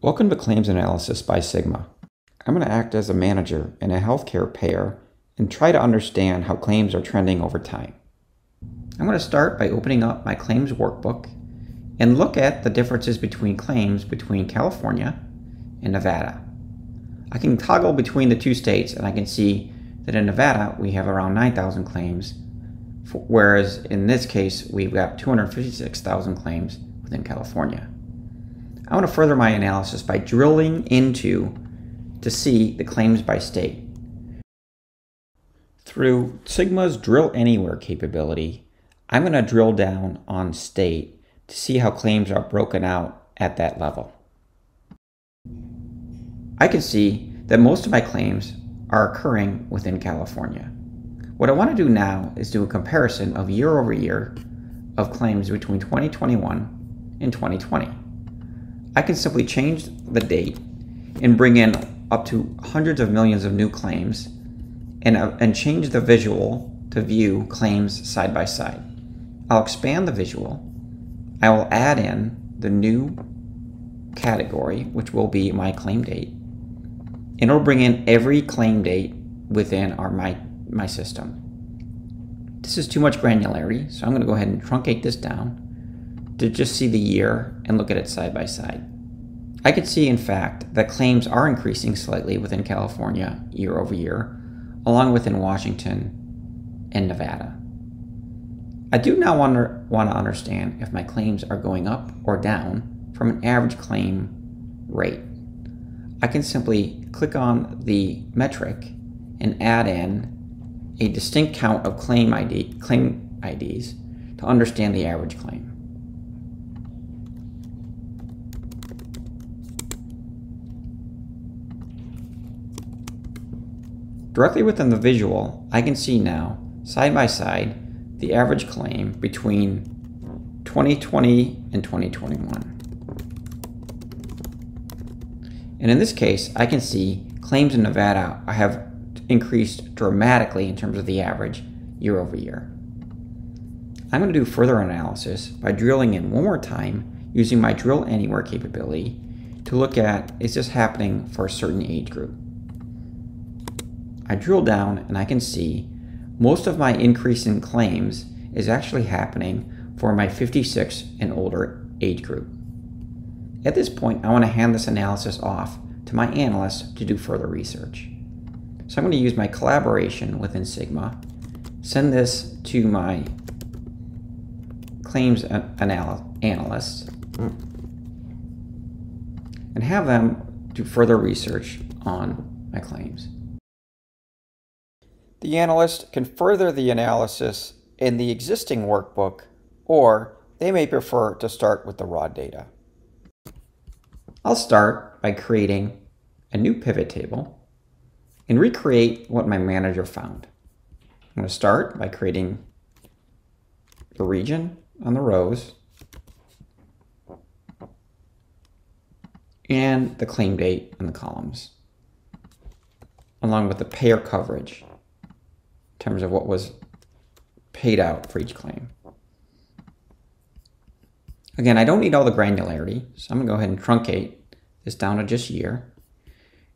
Welcome to Claims Analysis by Sigma. I'm going to act as a manager in a healthcare payer and try to understand how claims are trending over time. I'm going to start by opening up my claims workbook and look at the differences between claims between California and Nevada. I can toggle between the two states and I can see that in Nevada we have around 9,000 claims, whereas in this case we've got 256,000 claims within California. I want to further my analysis by drilling into to see the claims by state. Through Sigma's Drill Anywhere capability, I'm going to drill down on state to see how claims are broken out at that level. I can see that most of my claims are occurring within California. What I want to do now is do a comparison of year over year of claims between 2021 and 2020. I can simply change the date and bring in up to hundreds of millions of new claims and, uh, and change the visual to view claims side by side. I'll expand the visual. I will add in the new category, which will be my claim date. And it'll bring in every claim date within our my, my system. This is too much granularity, so I'm going to go ahead and truncate this down to just see the year and look at it side by side. I could see, in fact, that claims are increasing slightly within California year over year, along with in Washington and Nevada. I do now want to, want to understand if my claims are going up or down from an average claim rate. I can simply click on the metric and add in a distinct count of claim ID claim IDs to understand the average claim. Directly within the visual, I can see now, side by side, the average claim between 2020 and 2021. And in this case, I can see claims in Nevada have increased dramatically in terms of the average year over year. I'm going to do further analysis by drilling in one more time using my drill anywhere capability to look at is this happening for a certain age group. I drill down and I can see most of my increase in claims is actually happening for my 56 and older age group. At this point, I want to hand this analysis off to my analyst to do further research. So I'm going to use my collaboration within Sigma, send this to my claims anal analyst, and have them do further research on my claims. The analyst can further the analysis in the existing workbook, or they may prefer to start with the raw data. I'll start by creating a new pivot table and recreate what my manager found. I'm going to start by creating the region on the rows and the claim date on the columns, along with the payer coverage terms of what was paid out for each claim. Again, I don't need all the granularity, so I'm going to go ahead and truncate this down to just year.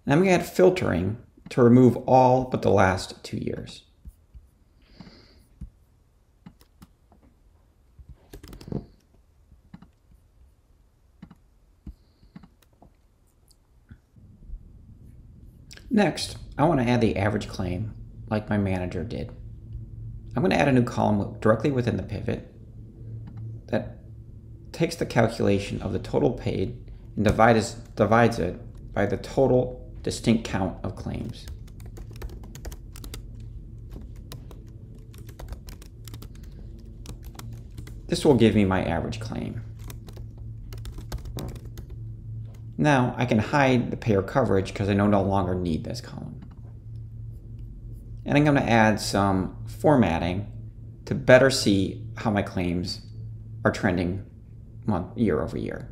And I'm going to add filtering to remove all but the last two years. Next, I want to add the average claim like my manager did. I'm going to add a new column directly within the pivot that takes the calculation of the total paid and divides, divides it by the total distinct count of claims. This will give me my average claim. Now I can hide the payer coverage because I no longer need this column. And I'm going to add some formatting to better see how my claims are trending month, year over year.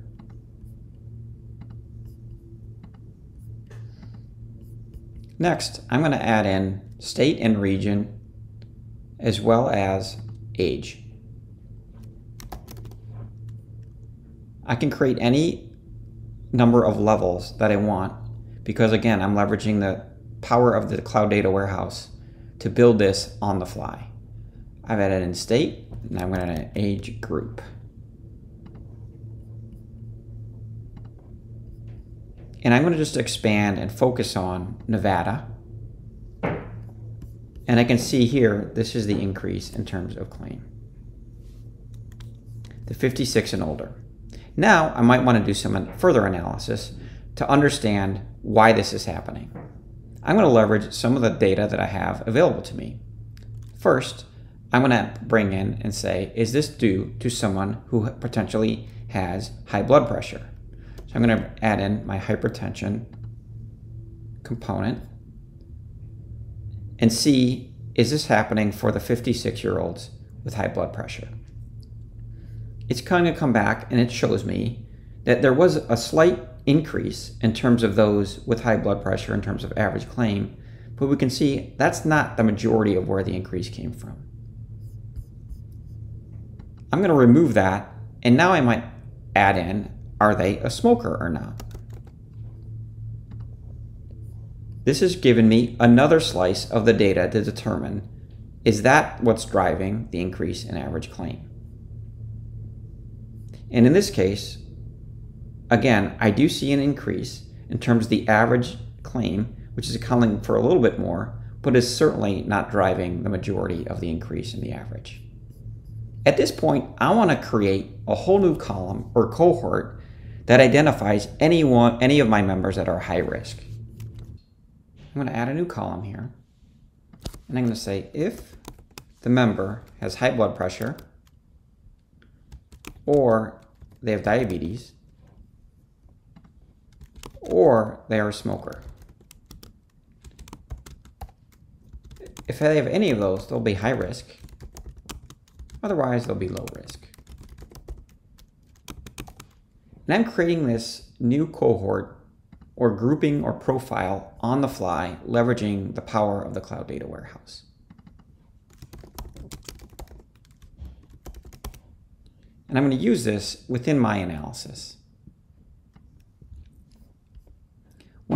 Next, I'm going to add in state and region as well as age. I can create any number of levels that I want because again, I'm leveraging the power of the cloud data warehouse to build this on the fly. I've added in state and I'm going to age group. And I'm going to just expand and focus on Nevada. And I can see here, this is the increase in terms of claim. The 56 and older. Now, I might want to do some further analysis to understand why this is happening. I'm going to leverage some of the data that I have available to me. First, I'm going to bring in and say, is this due to someone who potentially has high blood pressure? So I'm going to add in my hypertension component and see, is this happening for the 56 year olds with high blood pressure? It's going to come back and it shows me that there was a slight increase in terms of those with high blood pressure in terms of average claim, but we can see that's not the majority of where the increase came from. I'm going to remove that, and now I might add in are they a smoker or not? This has given me another slice of the data to determine is that what's driving the increase in average claim? And in this case, again, I do see an increase in terms of the average claim, which is accounting for a little bit more, but is certainly not driving the majority of the increase in the average. At this point, I want to create a whole new column or cohort that identifies any, one, any of my members that are high risk. I'm going to add a new column here. And I'm going to say if the member has high blood pressure or they have diabetes or they are a smoker. If they have any of those, they'll be high risk. Otherwise, they'll be low risk. And I'm creating this new cohort or grouping or profile on the fly, leveraging the power of the Cloud Data Warehouse. And I'm going to use this within my analysis.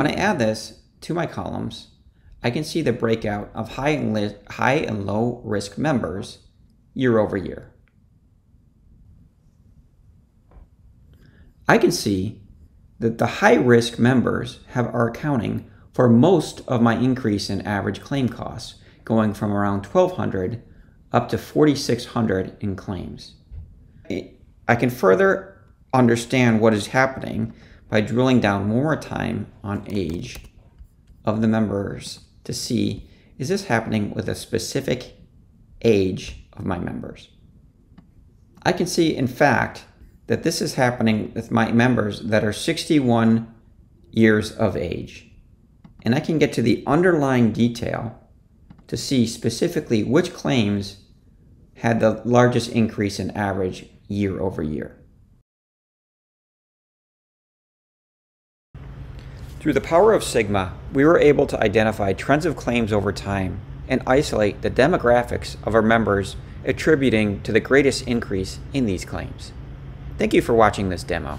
When I add this to my columns, I can see the breakout of high and, high and low risk members year over year. I can see that the high risk members have, are accounting for most of my increase in average claim costs, going from around 1200 up to 4600 in claims. I can further understand what is happening by drilling down one more time on age of the members to see is this happening with a specific age of my members. I can see, in fact, that this is happening with my members that are 61 years of age. And I can get to the underlying detail to see specifically which claims had the largest increase in average year over year. Through the power of Sigma, we were able to identify trends of claims over time and isolate the demographics of our members attributing to the greatest increase in these claims. Thank you for watching this demo.